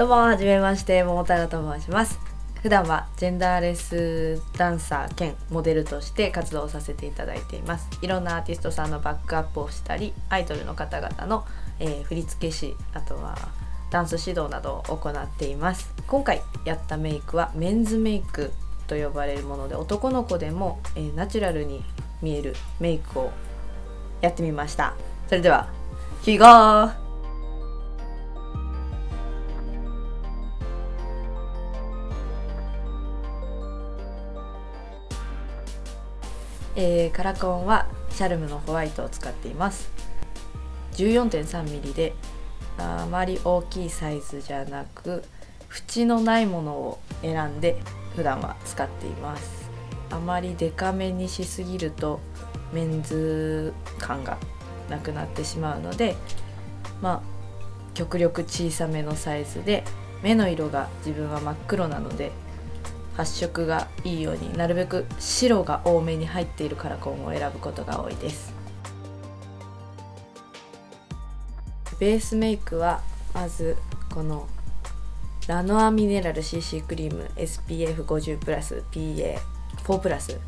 どうもはじめまして桃太郎と申します。普段はジェンダーレスダンサー兼モデルとして活動させていただいています。いろんなアーティストさんのバックアップをしたりアイドルの方々の、えー、振付師あとはダンス指導などを行っています。今回やったメイクはメンズメイクと呼ばれるもので男の子でも、えー、ナチュラルに見えるメイクをやってみました。それではヒえー、カラコンはシャルムのホワイトを使っています。14.3mm であまり大きいサイズじゃなく縁のないものを選んで普段は使っています。あまりデカめにしすぎるとメンズ感がなくなってしまうのでまあ極力小さめのサイズで目の色が自分は真っ黒なので発色がいいようになるべく白が多めに入っているカラコンを選ぶことが多いです。ベースメイクはまずこのラノアミネラル CC クリーム SPF50+PA4+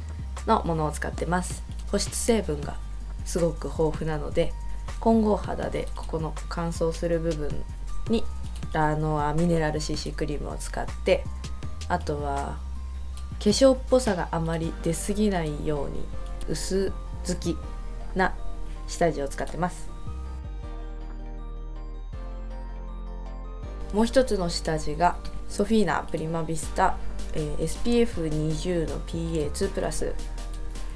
のものを使ってます。保湿成分がすごく豊富なので混合肌でここの乾燥する部分にラノアミネラル CC クリームを使ってあとは化粧っぽさがあまり出過ぎないように薄付きな下地を使ってます。もう一つの下地がソフィーナプリマビスタ、えー、SPF20 の PA2 プラス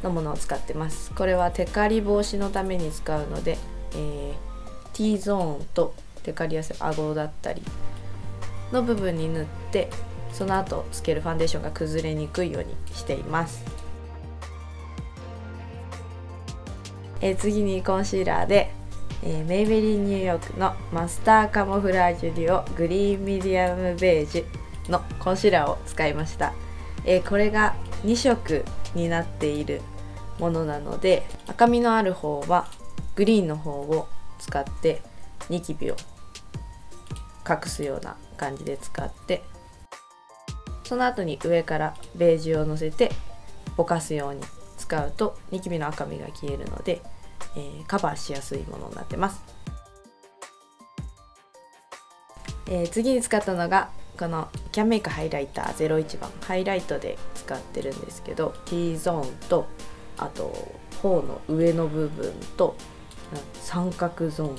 のものを使ってます。これはテカリ防止のために使うので、えー、T ゾーンとテカリやすい顎だったりの部分に塗ってその後つけるファンデーションが崩れにくいようにしています。えー、次にコンシーラーで、えー、メイベリンニューヨークのマスターカモフラージュデュオグリーンミディアムベージュのコンシーラーを使いました、えー、これが2色になっているものなので赤みのある方はグリーンの方を使ってニキビを隠すような感じで使ってその後に上からベージュをのせてぼかすように使うとニキビの赤みが消えるので、えー、カバーしやすいものになってます、えー、次に使ったのがこのキャンメイクハイライター01番ハイライトで使ってるんですけど T ゾーンとあと頬の上の部分と三角ゾーン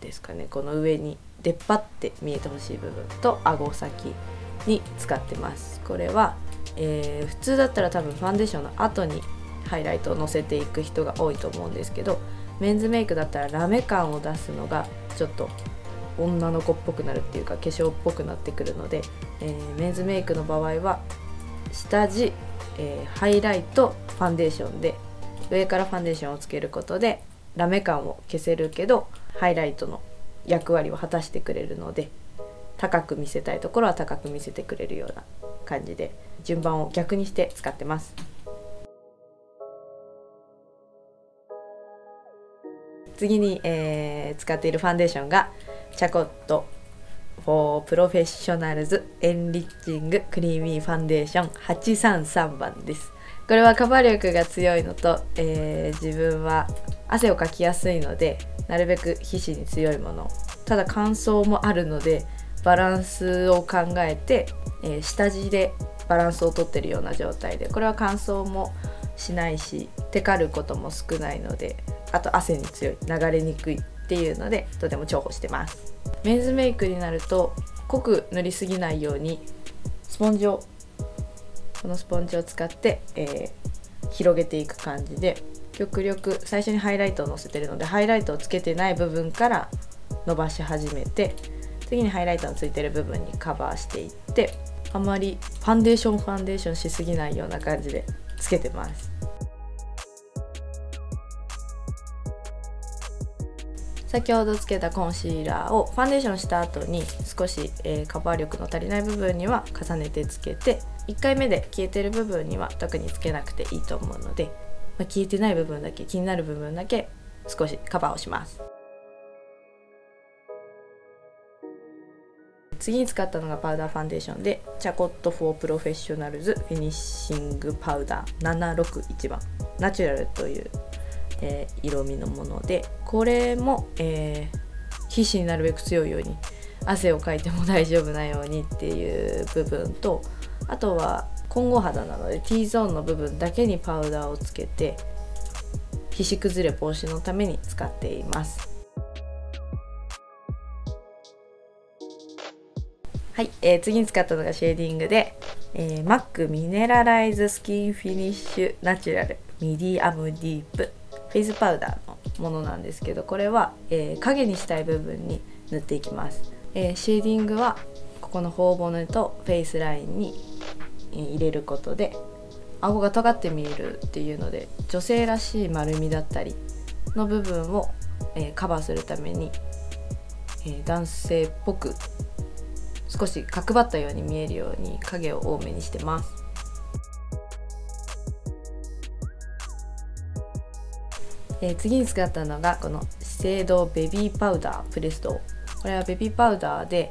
ですかね。この上に出っ張って見えてほしい部分と顎先に使ってます。これは、えー、普通だったら多分ファンデーションの後にハイライトをのせていく人が多いと思うんですけどメンズメイクだったらラメ感を出すのがちょっと女の子っぽくなるっていうか化粧っぽくなってくるので、えー、メンズメイクの場合は下地、えー、ハイライトファンデーションで上からファンデーションをつけることでラメ感を消せるけどハイライトの役割を果たしてくれるので高く見せたいところは高く見せてくれるような感じで順番を逆にして使ってます。次に、えー、使っているファンデーションがチャコット for Professionals エンリッチングクリーミーファンデーション833番です。これはカバー力が強いのと、えー、自分は汗をかきやすいのでなるべく皮脂に強いものただ乾燥もあるのでバランスを考えて、えー、下地でバランスをとってるような状態でこれは乾燥もしないしテカることも少ないのであと汗に強い流れにくいっていうのでとても重宝してます。メンズメイクになると濃く塗りすぎないようにスポンジをこのスポンジを使って、えー、広げていく感じで極力最初にハイライトをのせてるのでハイライトをつけてない部分から伸ばし始めて次にハイライトのついてる部分にカバーしていってあまりファンデーションファンデーションしすぎないような感じでつけてます。先ほどつけたコンシーラーをファンデーションした後に少し、え、カバー力の足りない部分には重ねてつけて1回目で消えてる部分には特につけなくていいと思うので、まあ、消えてない部分だけ気になる部分だけ少しカバーをします。次に使ったのがパウダーファンデーションでチャコット・フォー・プロフェッショナルズフィニッシングパウダー761番。ナチュラルという、えー、色味のものでこれも、えー、皮脂になるべく強いように汗をかいても大丈夫なようにっていう部分とあとは混合肌なので T ゾーンの部分だけにパウダーをつけて皮脂崩れ防止のために使っています。はい、えー、次に使ったのがシェーディングで、えー、MAC ミネラライズスキンフィニッシュナチュラルミディアムディープフェイスパウダーのものなんですけどこれは、えー、影にしたい部分に塗っていきます、えー、シェーディングはここの頬骨とフェイスラインに入れることで顎が尖って見えるっていうので女性らしい丸みだったりの部分を、えー、カバーするために、え、男性っぽく少し角張ったように見えるように影を多めにしてます。えー、次に使ったのがこの資生堂ベビーパウダープレストこれはベビーパウダーで、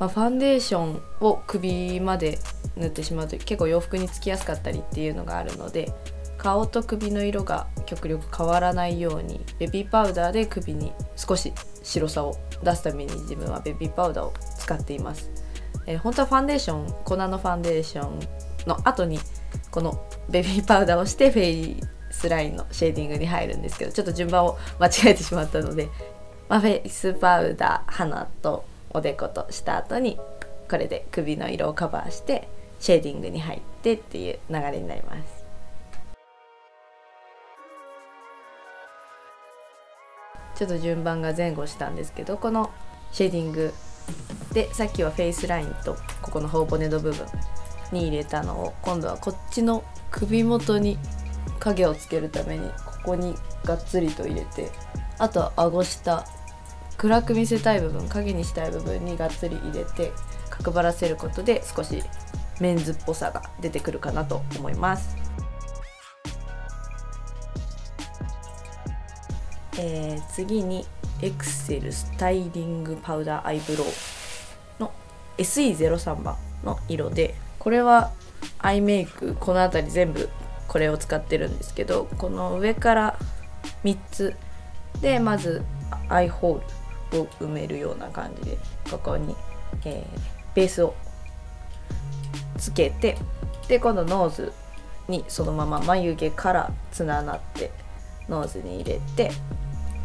まあ、ファンデーションを首まで塗ってしまうと結構洋服につきやすかったりっていうのがあるので顔と首の色が極力変わらないようにベビーパウダーで首に少し白さを出すために自分はベビーパウダーを使っています、えー、本当はファンデーション粉のファンデーションの後にこのベビーパウダーをしてフェイスラインのシェーディングに入るんですけどちょっと順番を間違えてしまったので、まあ、フェイスパウダー鼻とおでことした後にこれで首の色をカバーしてシェーディングに入ってっていう流れになります。ちょっと順番が前後したんですけどこのシェーディングでさっきはフェイスラインとここの頬骨の部分に入れたのを今度はこっちの首元に影をつけるためにここにがっつりと入れてあとは顎下暗く見せたい部分影にしたい部分にがっつり入れて角張らせることで少しメンズっぽさが出てくるかなと思います。えー、次にエクセルスタイリングパウダーアイブロウの SE03 番の色でこれはアイメイクこの辺り全部これを使ってるんですけどこの上から3つでまずアイホールを埋めるような感じでここに、えー、ベースをつけてで今度ノーズにそのまま眉毛からつながってノーズに入れて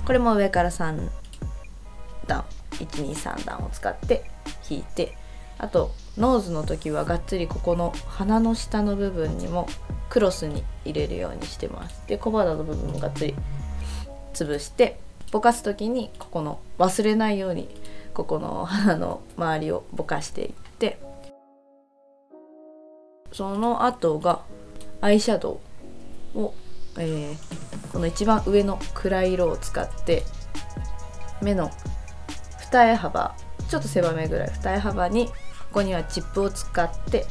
これも上から3段123段を使って引いてあとノーズの時はがっつりここの鼻の下の部分にもクロスに入れるようにしてます。で小鼻の部分もがっつり潰してぼかす時にここの忘れないようにここの鼻の周りをぼかしていってその後がアイシャドウをえー、この一番上の暗い色を使って目の二重幅ちょっと狭めぐらい二重幅にここにはチップを使って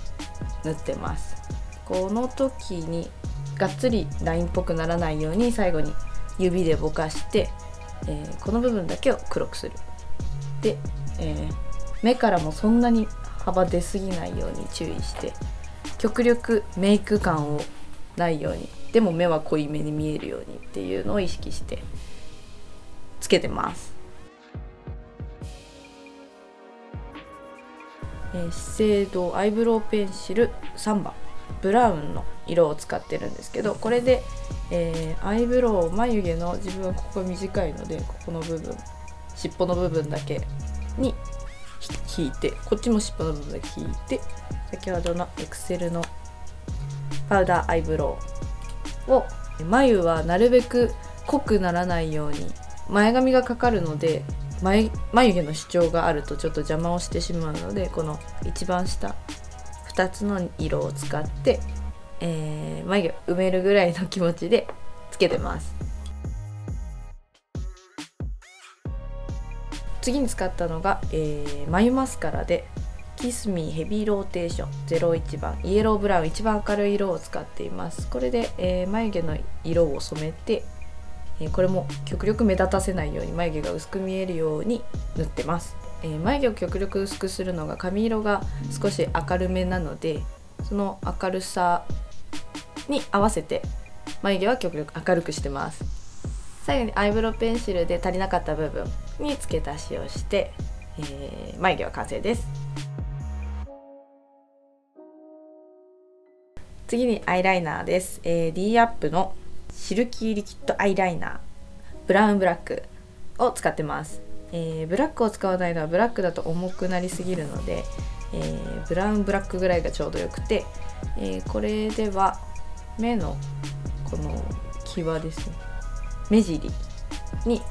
塗ってます。この時にがっつりラインっぽくならないように最後に指でぼかして、えー、この部分だけを黒くする。で、えー、目からもそんなに幅出すぎないように注意して極力メイク感をないようにでも目は濃いめに見えるようにっていうのを意識してつけてます。えー、資生堂アイブロウペンシル3番ブラウンの色を使ってるんですけどこれで、えー、アイブロウ眉毛の自分はここ短いのでここの部分尻尾の部分だけに引いてこっちも尻尾の部分だけ引いて先ほどのエクセルのパウダーアイブロウを眉はなるべく濃くならないように前髪がかかるので眉毛の主張があるとちょっと邪魔をしてしまうのでこの一番下2つの色を使って、えー、眉毛埋めるぐらいの気持ちでつけてます。次に使ったのが、えー、眉マスカラでキスミヘビーローテーション01番イエローブラウン一番明るい色を使っています。これで、えー、眉毛の色を染めて、えー、これも極力目立たせないように眉毛が薄く見えるように塗ってます。えー、眉毛を極力薄くするのが髪色が少し明るめなのでその明るさに合わせて眉毛は極力明るくしてます。最後にアイブロウペンシルで足りなかった部分に付け足しをして、えー、眉毛は完成です。次にアイライナーです、えー、D アップのシルキーリキッドアイライナー。ブラウンブラックを使ってます、えー、ブラックを使わないのはブラックだと重くなりすぎるので、えー、ブラウンブラックぐらいがちょうどよくて、えー、これでは目のこの際ですね。目尻に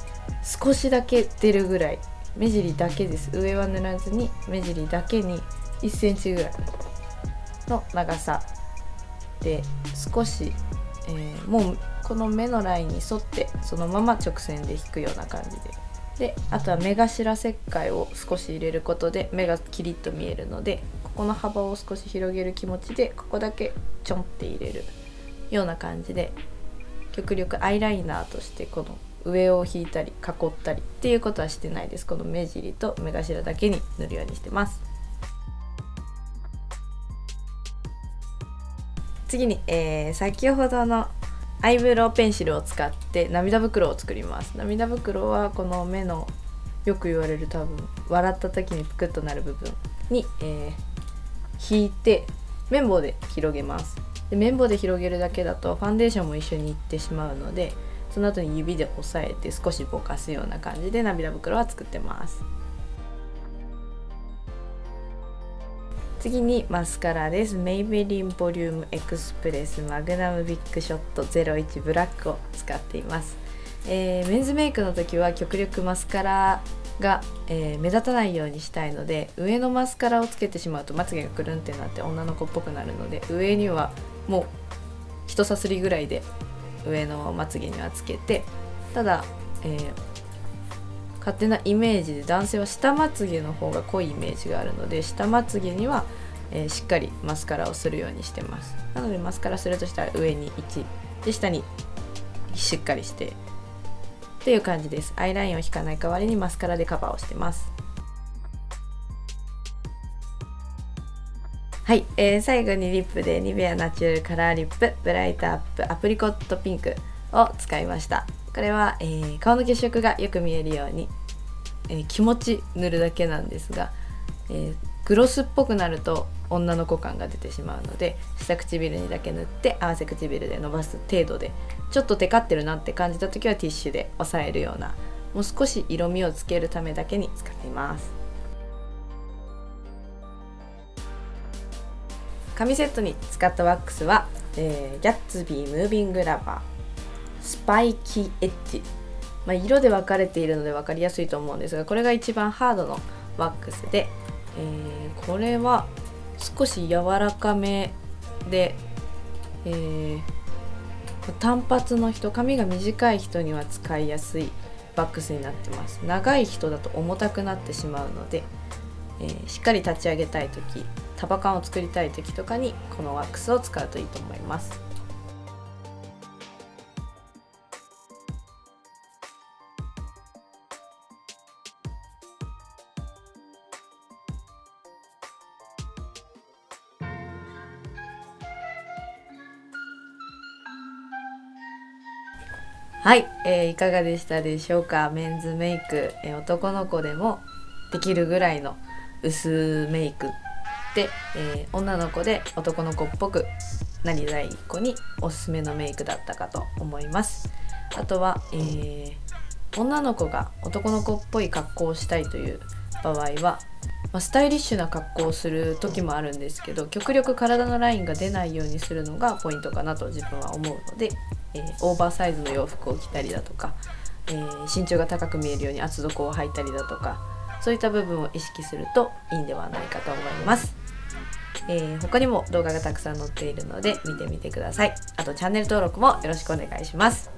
少しだけ出るぐらい目尻だけです。上は塗らずに目尻だけに1センチぐらいの長さで少し、えー、もうこの目のラインに沿ってそのまま直線で引くような感じで。であとは目頭切開を少し入れることで目がキリッと見えるのでここの幅を少し広げる気持ちでここだけちょんって入れるような感じで極力アイライナーとしてこの上を引いたり囲ったりっていうことはしてないです。この目尻と目頭だけに塗るようにしてます。次に、えー、先ほどのアイブロウペンシルを使って涙袋を作ります。涙袋はこの目のよく言われる多分笑った時にぷくっとなる部分に、えー、引いて綿棒で広げます。で綿棒で広げるだけだとファンデーションも一緒にいってしまうのでその後に指で押さえて少しぼかすような感じで涙袋は作ってます。次にマスカラです。メイベリンボリュームエクスプレスマグナムビッグショット01ブラックを使っています、えー、メンズメイクの時は極力マスカラが、えー、目立たないようにしたいので上のマスカラをつけてしまうとまつげがくるんってなって女の子っぽくなるので上にはもう人さすりぐらいで上のまつげにはつけてただ、えー、勝手なイメージで男性は下まつげの方が濃いイメージがあるので下まつげには、えー、しっかりマスカラをするようにしてます。なのでマスカラするとしたら上に1で下にしっかりしてっていう感じです。アイラインを引かない代わりにマスカラでカバーをしてます。はい、えー、最後にリップでニベアナチュラルカラーリップブライトアップアプリコットピンクを使いました。これは、えー、顔の血色がよく見えるように、えー、気持ち塗るだけなんですが、えー、グロスっぽくなると女の子感が出てしまうので下唇にだけ塗って合わせ唇で伸ばす程度でちょっとテカってるなって感じた時はティッシュで押さえるようなもう少し色味をつけるためだけに使っています。紙セットに使ったワックスは、えー、ギャッツビームービングラバー。スパイキーエッジ、まあ、色で分かれているので分かりやすいと思うんですがこれが一番ハードのワックスで、えー、これは少し柔らかめで、えー、単発の人髪が短い人には使いやすいワックスになってます。長い人だと重たくなってしまうので、えー、しっかり立ち上げたい時束感を作りたい時とかにこのワックスを使うといいと思います。はい、えー、いかがでしたでしょうか？メンズメイク、えー、男の子でもできるぐらいの薄メイクで、えー、女の子で男の子っぽくなりたい子におすすめのメイクだったかと思います。あとは、えー、女の子が男の子っぽい格好をしたいという場合は、まあ、スタイリッシュな格好をする時もあるんですけど極力体のラインが出ないようにするのがポイントかなと自分は思うので、えー、オーバーサイズの洋服を着たりだとか、えー、身長が高く見えるように厚底を履いたりだとかそういった部分を意識するといいんではないかと思います。えー、他にも動画がたくさん載っているので見てみてくださいあとチャンネル登録もよろしくお願いします